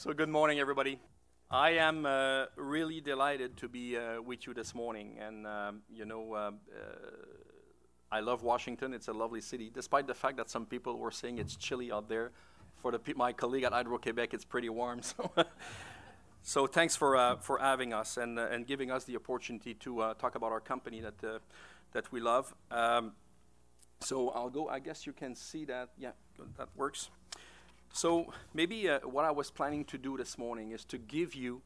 So good morning, everybody. I am uh, really delighted to be uh, with you this morning. And, um, you know, uh, uh I love Washington. It's a lovely city, despite the fact that some people were saying it's chilly out there. For the, my colleague at Hydro-Québec, it's pretty warm. So, so thanks for, uh, for having us and, uh, and giving us the opportunity to talk about our company that, that we love. Um, so I'll go, I guess you can see that. Yeah, that works. So maybe uh, what I was planning to do this morning is to give you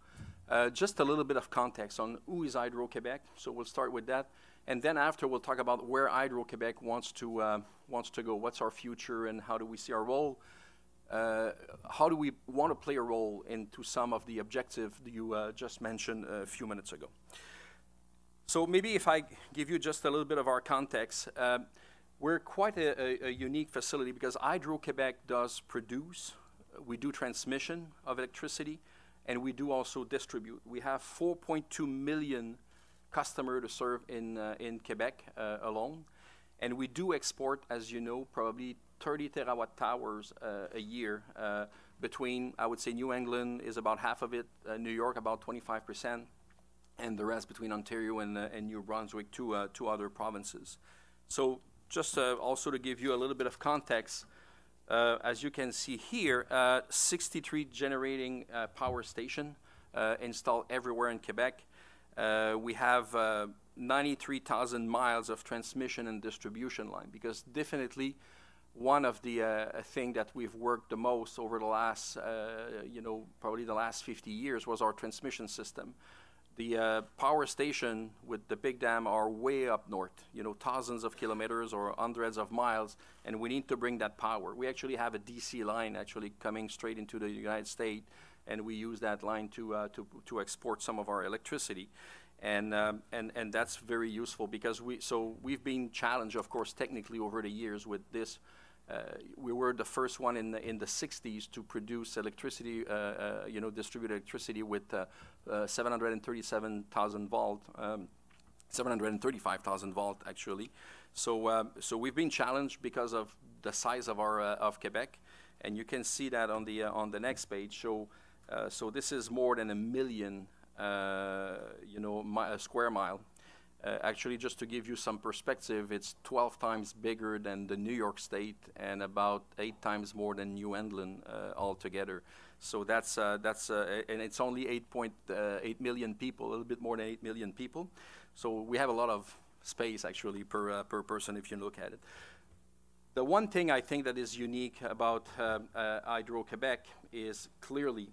uh, just a little bit of context on who is Hydro-Québec. So we'll start with that. And then after we'll talk about where Hydro-Québec wants to, uh, wants to go, what's our future and how do we see our role. Uh, how do we want to play a role into some of the objectives you uh, just mentioned a few minutes ago. So maybe if I give you just a little bit of our context, uh, we're quite a, a, a unique facility because Hydro-Québec does produce, we do transmission of electricity, and we do also distribute. We have 4.2 million customers to serve in, uh, in Quebec uh, alone. And we do export, as you know, probably 30 terawatt hours uh, a year uh, between, I would say, New England is about half of it, uh, New York about 25%, and the rest between Ontario and, uh, and New Brunswick, two, two other provinces. So just uh, also to give you a little bit of context, uh, as you can see here, uh, 63 generating uh, power station uh, installed everywhere in Quebec. Uh, we have 93,000 miles of transmission and distribution line because definitely one of the uh, thing that we've worked the most over the last, you know, probably the last 50 years was our transmission system. The uh, power station with the big dam are way up north, you know, thousands of kilometers or hundreds of miles, and we need to bring that power. We actually have a DC line actually coming straight into the United States, and we use that line to, uh, to, to export some of our electricity. And, um, and, and that's very useful because we, so we've been challenged, of course, technically over the years with this we were the first one in the, in the 60s to produce electricity, uh, uh, you know, distribute electricity with uh, uh, 737,000 volt, um, 735,000 volt actually. So, um, so we've been challenged because of the size of our uh, of Quebec, and you can see that on the on the next page. So, so this is more than a million, you know, mi square mile uh, actually, just to give you some perspective, it's 12 times bigger than the New York State and about eight times more than New England uh, altogether. So that's uh, that's uh, and it's only 8.8 uh, million people, a little bit more than 8 million people. So we have a lot of space actually per uh, per person if you look at it. The one thing I think that is unique about Hydro-Quebec is clearly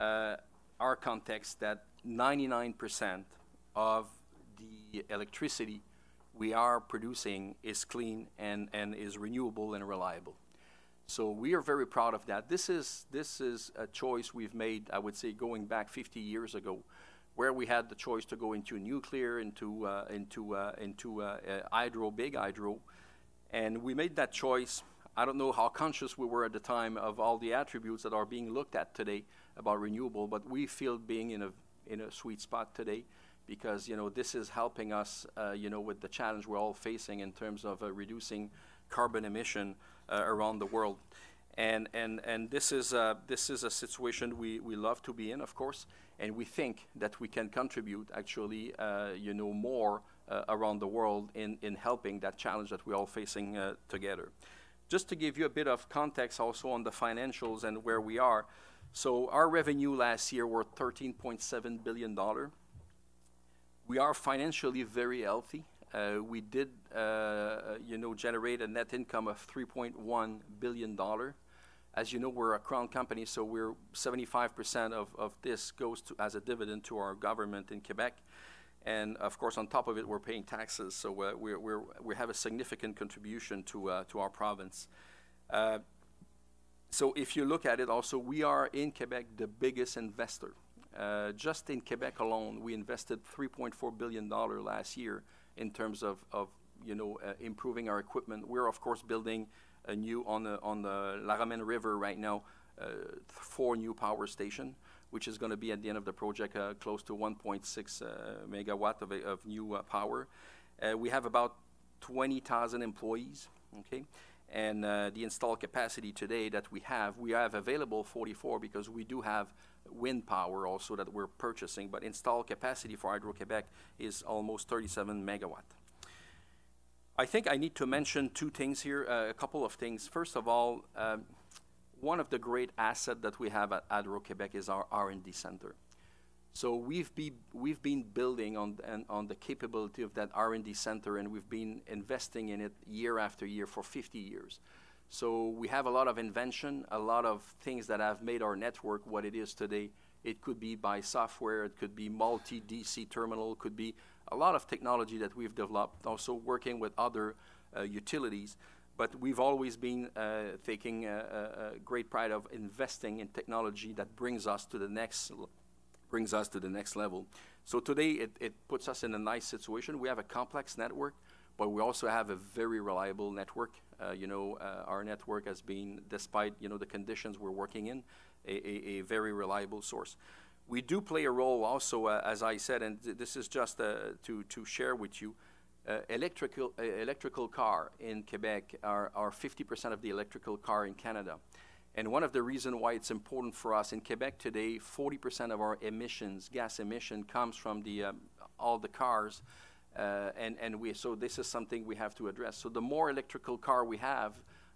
our context that 99% of the electricity we are producing is clean and, and is renewable and reliable. So we are very proud of that. This is, this is a choice we've made, I would say, going back 50 years ago, where we had the choice to go into nuclear, into, uh, into, uh, into uh, hydro, big hydro. And we made that choice. I don't know how conscious we were at the time of all the attributes that are being looked at today about renewable, but we feel being in a, in a sweet spot today because you know this is helping us uh, you know with the challenge we're all facing in terms of uh, reducing carbon emission uh, around the world. And and and this is uh, this is a situation we, we love to be in of course and we think that we can contribute actually uh, you know more uh, around the world in in helping that challenge that we're all facing together. Just to give you a bit of context also on the financials and where we are. So our revenue last year were 13.7 billion dollar we are financially very healthy. Uh, we did, uh, you know, generate a net income of 3.1 billion dollar. As you know, we're a crown company, so we're 75% of, of this goes to, as a dividend to our government in Quebec. And of course, on top of it, we're paying taxes, so uh, we have a significant contribution to, uh, to our province. Uh, so if you look at it also, we are in Quebec the biggest investor uh, just in Quebec alone, we invested $3.4 billion last year in terms of, of you know, uh, improving our equipment. We're, of course, building a new, on the, on the La Romaine River right now, uh, four new power station, which is going to be at the end of the project uh, close to 1.6 uh, megawatt of, of new uh, power. we have about 20,000 employees, okay? and the installed capacity today that we have, we have available 44 because we do have wind power also that we're purchasing, but installed capacity for Hydro-Quebec is almost 37 megawatt. I think I need to mention two things here, uh, a couple of things. First of all, um, one of the great assets that we have at Hydro-Quebec is our R&D center. So we've, be, we've been building on, on the capability of that R&D center, and we've been investing in it year after year for 50 years. So we have a lot of invention, a lot of things that have made our network what it is today. It could be by software, it could be multi-DC terminal, could be a lot of technology that we've developed, also working with other uh, utilities. But we've always been uh, taking a, great pride of investing in technology that brings us to the next brings us to the next level. So today it, it puts us in a nice situation. We have a complex network, but we also have a very reliable network. Uh, you know, uh, our network has been, despite you know the conditions we're working in, a, a, a very reliable source. We do play a role also, uh, as I said, and th this is just uh, to, to share with you, uh, electrical, uh, electrical car in Quebec are, are 50% of the electrical car in Canada. And one of the reasons why it's important for us in Quebec today, 40% of our emissions, gas emission, comes from the, um, all the cars. Uh, and and we, so this is something we have to address. So the more electrical car we have,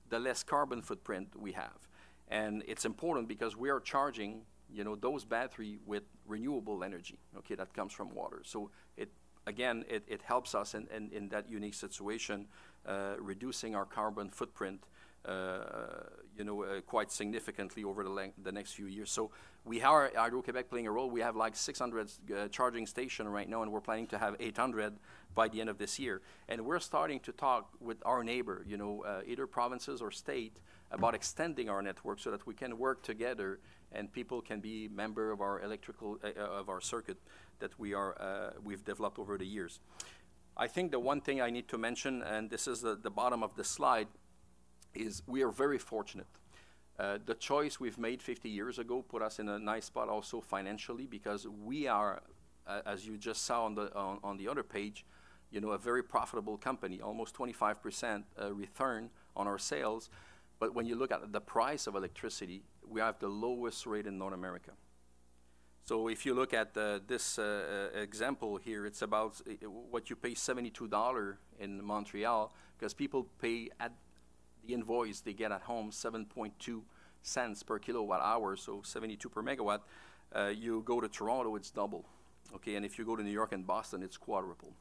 the less carbon footprint we have. And it's important because we are charging you know, those battery with renewable energy, okay, that comes from water. So it, again, it, it helps us in, in, in that unique situation, uh, reducing our carbon footprint you know, uh, quite significantly over the, the, next few years. So we are Hydro-Quebec playing a role. We have like 600 uh, charging stations right now, and we're planning to have 800 by the end of this year. And we're starting to talk with our neighbor, you know, uh, either provinces or state, about extending our network so that we can work together and people can be member of our electrical uh, of our circuit that we are uh, we've developed over the years. I think the one thing I need to mention, and this is the, the bottom of the slide, is we are very fortunate. Uh, the choice we've made 50 years ago put us in a nice spot also financially because we are, uh, as you just saw on the, on, on, the other page, you know, a very profitable company, almost 25% uh, return on our sales. But when you look at the price of electricity, we have the lowest rate in North America. So if you look at uh, this uh, uh, example here, it's about what you pay $72 in Montreal because people pay at the invoice they get at home 7.2 cents per kilowatt hour, so 72 per megawatt. Uh, you go to Toronto, it's double. Okay, and if you go to New York and Boston, it's quadruple.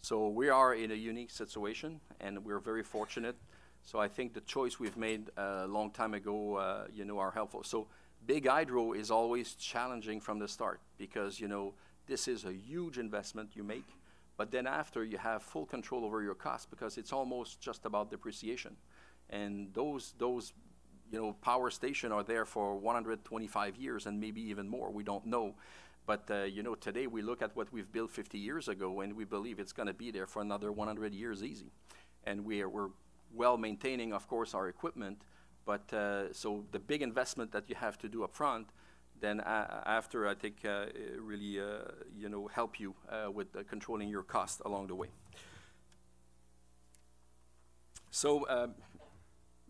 So we are in a unique situation, and we're very fortunate. So I think the choice we've made a long time ago, uh, you know, are helpful. So big hydro is always challenging from the start because you know this is a huge investment you make, but then after you have full control over your costs because it's almost just about depreciation and those those you know power station are there for 125 years and maybe even more. We don't know. But uh, you know, today we look at what we've built 50 years ago, and we believe it's going to be there for another 100 years easy. And we are, we're well maintaining, of course, our equipment. But uh, so the big investment that you have to do up front, then uh, after I think uh, really uh, you know help you with controlling your cost along the way. So. Um,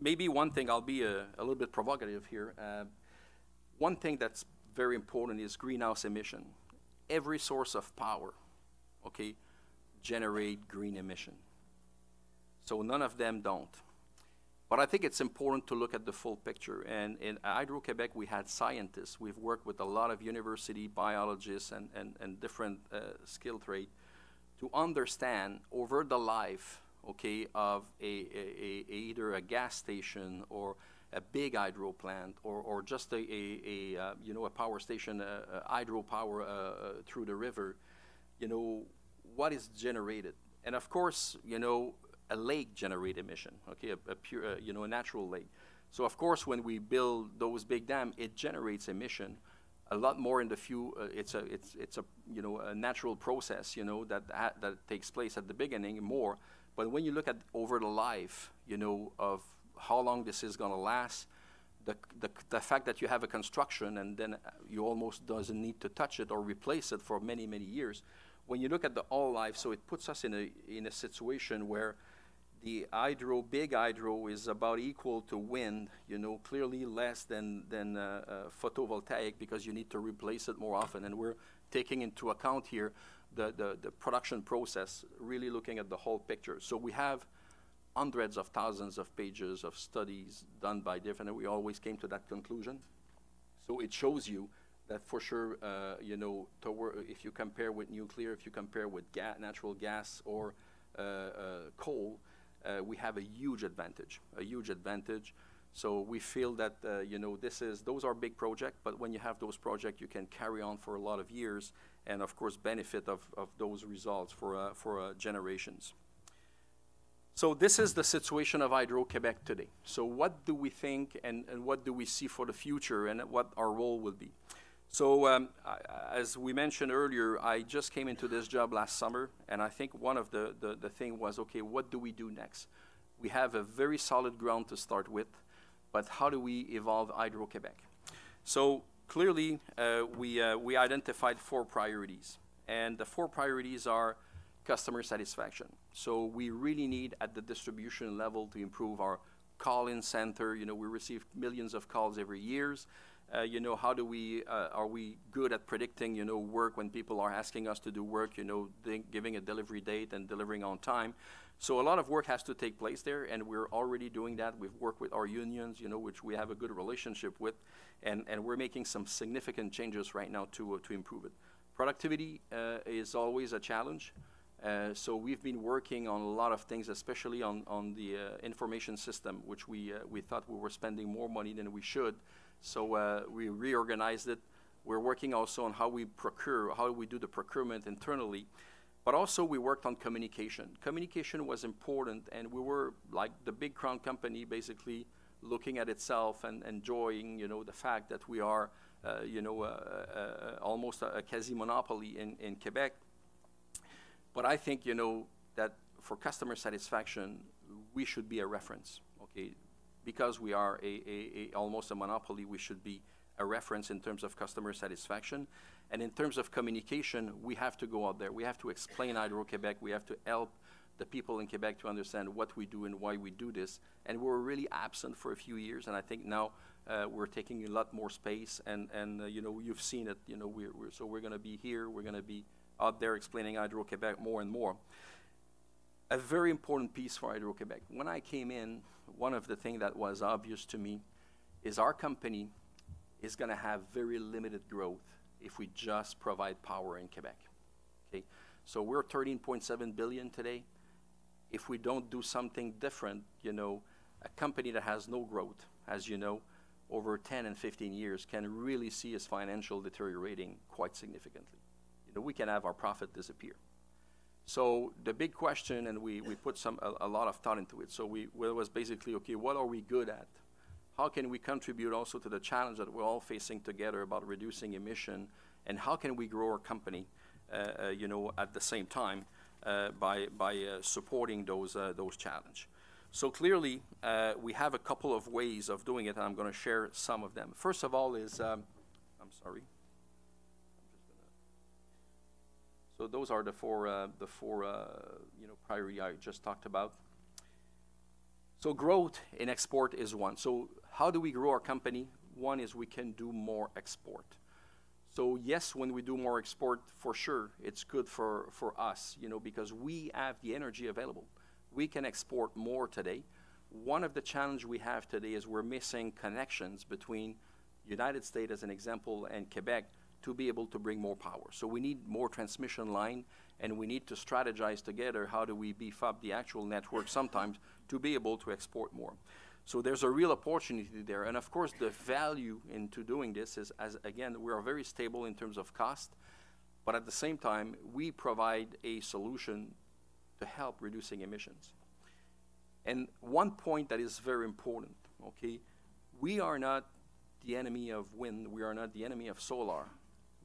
maybe one thing, I'll be a, a little bit provocative here. Uh, one thing that's very important is greenhouse emission. Every source of power, okay, generate green emission. So none of them don't. But I think it's important to look at the full picture. And in Hydro-Quebec, we had scientists. We've worked with a lot of university biologists and, and, and different uh, skill trade to understand over the life okay, of a, a, a, either a gas station or a big hydro plant or, or just a, a, a uh, you know, a power station, uh, hydro power uh, uh, through the river, you know, what is generated? And of course, you know, a lake generate emission, okay, a, a pure, uh, you know, a natural lake. So of course, when we build those big dams, it generates emission a lot more in the few. Uh, it's a it's it's a you know a natural process you know that that takes place at the beginning more, but when you look at over the life, you know, of how long this is going to last, the, the, the fact that you have a construction and then you almost doesn't need to touch it or replace it for many, many years, when you look at the all life, so it puts us in a, in a situation where the hydro, big hydro, is about equal to wind, you know, clearly less than, than uh, uh, photovoltaic because you need to replace it more often. And we're taking into account here the, the, the production process, really looking at the whole picture. So we have hundreds of thousands of pages of studies done by different, we always came to that conclusion. So it shows you that for sure, uh, you know, if you compare with nuclear, if you compare with ga natural gas or uh, uh, coal, uh, we have a huge advantage, a huge advantage. So we feel that, uh, you know, this is, those are big projects, but when you have those projects, you can carry on for a lot of years and of course benefit of, of those results for, uh, for generations. So this is the situation of Hydro-Quebec today. So what do we think and, and what do we see for the future and what our role will be? So um, I, as we mentioned earlier, I just came into this job last summer, and I think one of the, the, the thing was, okay, what do we do next? We have a very solid ground to start with, but how do we evolve Hydro-Quebec? So clearly, uh, we, uh, we identified four priorities, and the four priorities are customer satisfaction. So we really need at the distribution level to improve our call-in center. You know, we receive millions of calls every years. Uh, you know, how do we, uh, are we good at predicting, you know, work when people are asking us to do work, you know, giving a delivery date and delivering on time. So a lot of work has to take place there, and we're already doing that. We've worked with our unions, you know, which we have a good relationship with, and, and we're making some significant changes right now to, uh, to improve it. Productivity uh, is always a challenge. Uh, so we've been working on a lot of things, especially on, on the uh, information system, which we, uh, we thought we were spending more money than we should. So uh, we reorganized it. We're working also on how we procure, how we do the procurement internally. But also we worked on communication. Communication was important, and we were like the big crown company, basically looking at itself and enjoying, you know, the fact that we are, uh, you know, almost a, a quasi monopoly in, in Quebec but I think, you know, that for customer satisfaction, we should be a reference, okay? Because we are a, a, a almost a monopoly, we should be a reference in terms of customer satisfaction. And in terms of communication, we have to go out there. We have to explain Hydro-Quebec. We have to help the people in Quebec to understand what we do and why we do this. And we were really absent for a few years, and I think now uh, we're taking a lot more space. And, and uh, you know, you've seen it. You know, we're, we're so we're going to be here. We're going to be out there explaining Hydro-Quebec more and more. A very important piece for Hydro-Quebec. When I came in, one of the things that was obvious to me is our company is going to have very limited growth if we just provide power in Quebec. Okay, so we're 13.7 billion today. If we don't do something different, you know, a company that has no growth, as you know, over 10 and 15 years can really see its financial deteriorating quite significantly you know, we can have our profit disappear. So the big question, and we, we put some a, a lot of thought into it. So we well, it was basically okay, what are we good at? How can we contribute also to the challenge that we're all facing together about reducing emission, and how can we grow our company, uh, uh, you know, at the same time uh, by by uh, supporting those those challenges. So clearly, we have a couple of ways of doing it, and I'm going to share some of them. First of all is, um, I'm sorry. So those are the four, uh, the four uh, you know, priority I just talked about. So growth in export is one. So how do we grow our company? One is we can do more export. So yes, when we do more export, for sure, it's good for, for us, you know, because we have the energy available. We can export more today. One of the challenges we have today is we're missing connections between United States, as an example, and Quebec to be able to bring more power. So we need more transmission line and we need to strategize together how do we beef up the actual network sometimes to be able to export more. So there's a real opportunity there. And of course, the value into doing this is, as again, we are very stable in terms of cost, but at the same time, we provide a solution to help reducing emissions. And one point that is very important, okay, we are not the enemy of wind, we are not the enemy of solar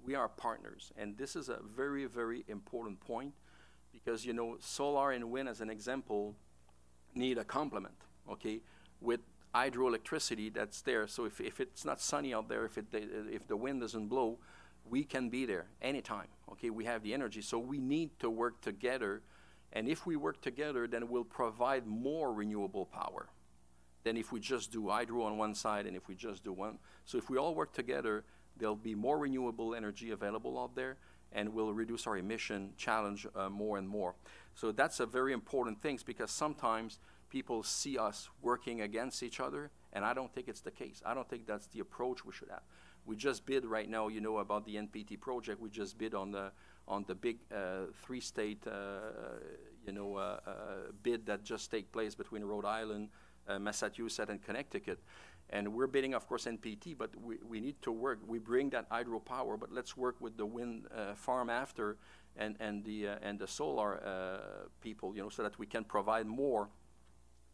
we are partners. And this is a very, very important point because, you know, solar and wind, as an example, need a complement, okay, with hydroelectricity that's there. So if, if it's not sunny out there, if, it, if the wind doesn't blow, we can be there anytime, okay? We have the energy. So we need to work together And if we work together, then we'll provide more renewable power than if we just do hydro on one side and if we just do one. So if we all work together, there'll be more renewable energy available out there and we'll reduce our emission challenge uh, more and more. So that's a very important thing because sometimes people see us working against each other and I don't think it's the case. I don't think that's the approach we should have. We just bid right now, you know, about the NPT project. We just bid on the on the big uh, three-state, uh, you know, uh, uh, bid that just take place between Rhode Island, uh, Massachusetts, and Connecticut. And we're bidding, of course, NPT, but we, we need to work. We bring that hydropower, but let's work with the wind uh, farm after and, and, the, and the solar people, you know, so that we can provide more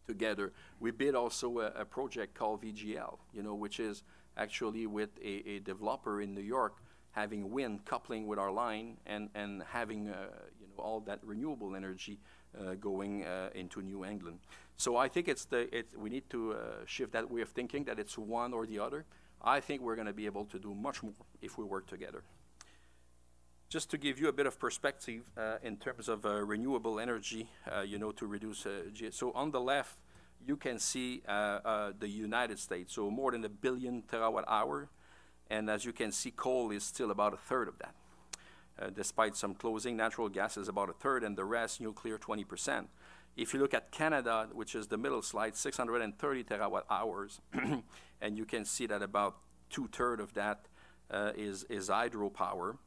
together. We bid also a, a, project called VGL, you know, which is actually with a, a developer in New York having wind coupling with our line and, and having uh, you know, all that renewable energy uh, going uh, into New England. So I think it's the, it, we need to uh, shift that way of thinking that it's one or the other. I think we're going to be able to do much more if we work together. Just to give you a bit of perspective uh, in terms of uh, renewable energy, you know, to reduce so on the left, you can see the United States, so more than a billion terawatt hour and as you can see, coal is still about a third of that. Uh, despite some closing, natural gas is about a third, and the rest, nuclear, 20%. If you look at Canada, which is the middle slide, 630 terawatt hours, and you can see that about two-thirds of that uh, is is hydropower.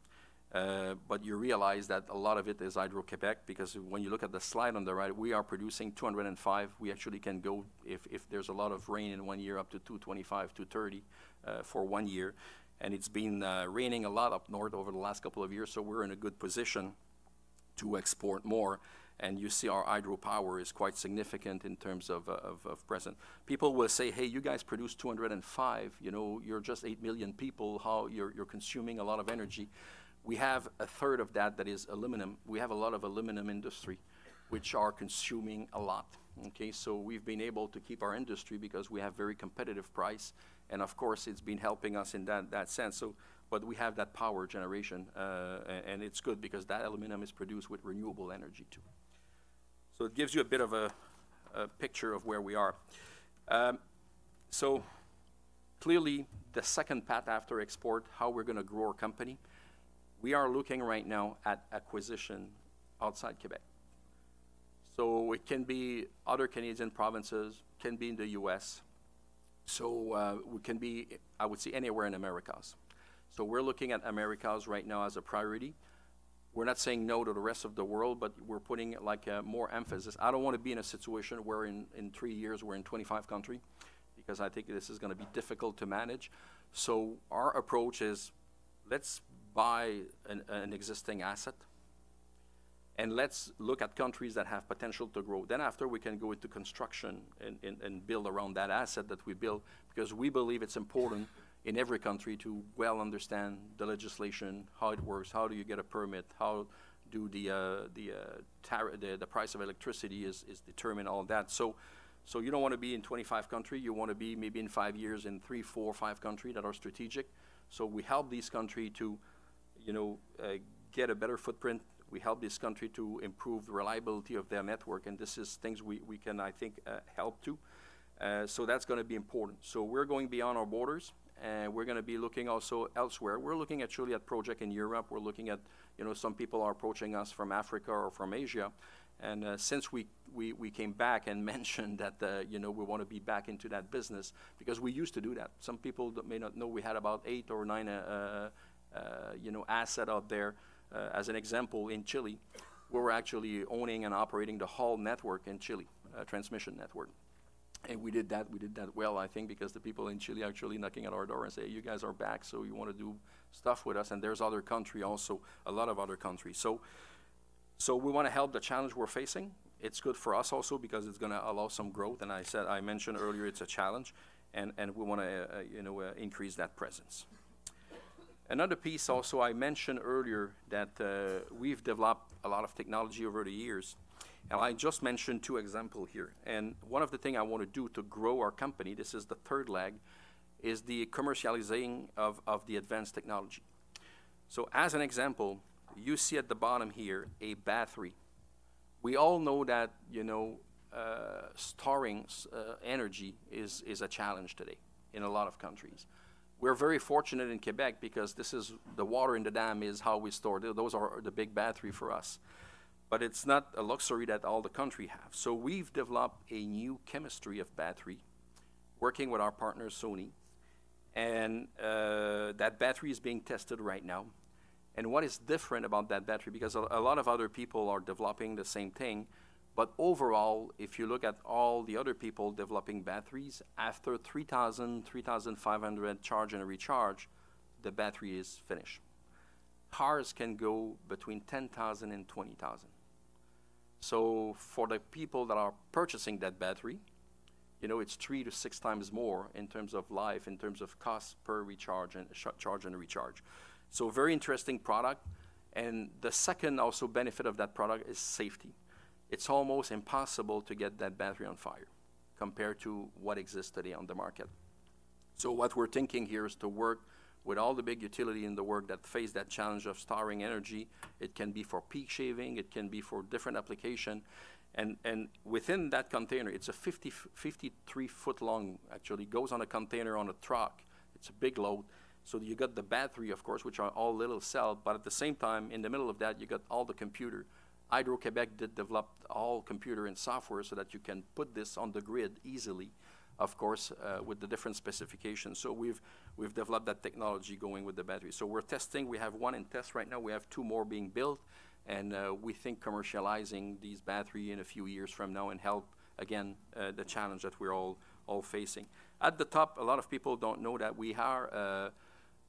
Uh, but you realize that a lot of it is Hydro-Quebec because when you look at the slide on the right, we are producing 205. We actually can go, if, if there's a lot of rain in one year, up to 225, 230 uh, for one year. And it's been uh, raining a lot up north over the last couple of years, so we're in a good position to export more. And you see our hydropower is quite significant in terms of, uh, of, of, present. People will say, hey, you guys produce 205, you know, you're just 8 million people, how you're, you're consuming a lot of energy. We have a third of that that is aluminum. We have a lot of aluminum industry, which are consuming a lot. Okay, so we've been able to keep our industry because we have very competitive price and of course, it's been helping us in that, that sense. So, but we have that power generation, uh, and it's good because that aluminum is produced with renewable energy too. So it gives you a bit of a, a picture of where we are. Um, so clearly, the second path after export, how we're going to grow our company, we are looking right now at acquisition outside Quebec. So it can be other Canadian provinces, can be in the U.S., so uh, we can be, I would say, anywhere in Americas. So we're looking at Americas right now as a priority. We're not saying no to the rest of the world, but we're putting like uh, more emphasis. I don't want to be in a situation where in, in three years we're in 25 countries, because I think this is going to be difficult to manage. So our approach is let's buy an, an existing asset and let's look at countries that have potential to grow. Then after we can go into construction and, and, and, build around that asset that we build because we believe it's important in every country to well understand the legislation, how it works, how do you get a permit, how do the, uh, the, uh, the, the, price of electricity is, is determined, all that. So, so you don't want to be in 25 countries, you want to be maybe in five years in three, four, five countries that are strategic. So we help these countries to, you know, uh, get a better footprint we help this country to improve the reliability of their network, and this is things we, we can, I think, uh, help to. Uh, so that's going to be important. So we're going beyond our borders, and we're going to be looking also elsewhere. We're looking actually at project in Europe. We're looking at, you know, some people are approaching us from Africa or from Asia. And uh, since we, we, we came back and mentioned that, uh, you know, we want to be back into that business, because we used to do that. Some people may not know we had about eight or nine, uh, uh, you know, asset out there uh, as an example, in Chile, we were actually owning and operating the whole network in Chile, uh, transmission network. And we did that. We did that well, I think, because the people in Chile actually knocking at our door and say, "You guys are back, so you want to do stuff with us." And there's other country also, a lot of other countries. So, so we want to help the challenge we're facing. It's good for us also because it's going to allow some growth. And I said, I mentioned earlier, it's a challenge, and and we want to, uh, you know, uh, increase that presence. Another piece also I mentioned earlier that uh, we've developed a lot of technology over the years. And I just mentioned two examples here. And one of the things I want to do to grow our company, this is the third leg, is the commercializing of, of the advanced technology. So as an example, you see at the bottom here a battery we all know that, you know, uh, storing uh, energy is, is a challenge today in a lot of countries. We're very fortunate in Quebec because this is, the water in the dam is how we store, those are the big battery for us. But it's not a luxury that all the country have. So we've developed a new chemistry of battery, working with our partner Sony, and uh, that battery is being tested right now. And what is different about that battery, because a, a lot of other people are developing the same thing, but overall, if you look at all the other people developing batteries, after 3,000, 3,500 charge and recharge, the battery is finished. Cars can go between 10,000 and 20,000. So for the people that are purchasing that battery, you know, it's three to six times more in terms of life, in terms of cost per recharge and charge and recharge. So very interesting product. And the second also benefit of that product is safety. It's almost impossible to get that battery on fire compared to what exists today on the market. So what we're thinking here is to work with all the big utility in the world that face that challenge of storing energy. It can be for peak shaving, it can be for different application. And, and within that container, it's a 50, 53 foot long, actually, goes on a container on a truck. It's a big load. So you got the battery, of course, which are all little cell, but at the same time, in the middle of that, you got all the computer. Hydro-Quebec did develop all computer and software so that you can put this on the grid easily, of course, uh, with the different specifications. So we've, we've developed that technology going with the battery. So we're testing, we have one in test right now, we have two more being built, and uh, we think commercializing these battery in a few years from now and help, again, uh, the challenge that we're all, all facing. At the top, a lot of people don't know that we are uh,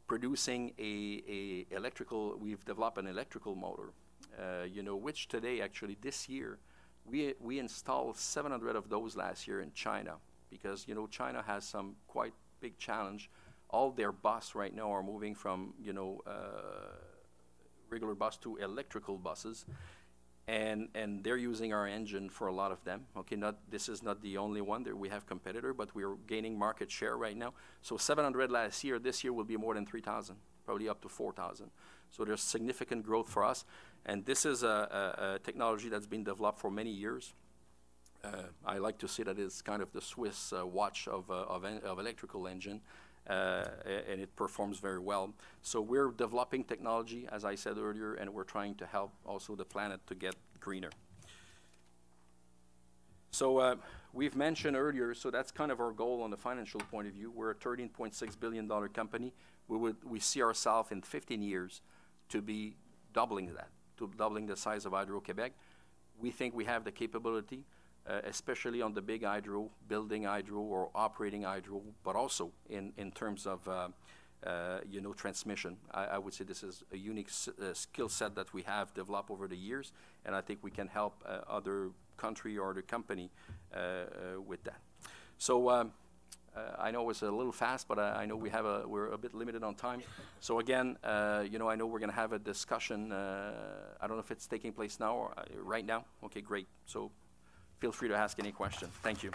producing a, a electrical, we've developed an electrical motor, uh, you know, which today, actually, this year, we, we installed 700 of those last year in China because, you know, China has some quite big challenge. All their bus right now are moving from, you know, uh, regular bus to electrical buses. And, and they're using our engine for a lot of them. Okay, not, this is not the only one. There we have competitor, but we're gaining market share right now. So 700 last year, this year will be more than 3,000, probably up to 4,000. So there's significant growth for us. And this is a, a, a technology that's been developed for many years. Uh, I like to say that it's kind of the Swiss uh, watch of, uh, of, en- of electrical engine, uh, and it performs very well. So we're developing technology, as I said earlier, and we're trying to help also the planet to get greener. So uh, we've mentioned earlier, so that's kind of our goal on the financial point of view. We're a $13.6 billion company. We, would, we see ourselves in 15 years to be doubling that, to doubling the size of Hydro-Quebec. We think we have the capability, uh, especially on the big hydro, building hydro or operating hydro, but also in, in terms of uh, uh, you know, transmission. I, I would say this is a unique uh, skill set that we have developed over the years, and I think we can help uh, other country or other company with that. So um, I know it's a little fast, but I, I know we have a we're a bit limited on time. So again, you know, I know we're going to have a discussion. I don't know if it's taking place now or right now. Okay, great. So feel free to ask any question. Thank you.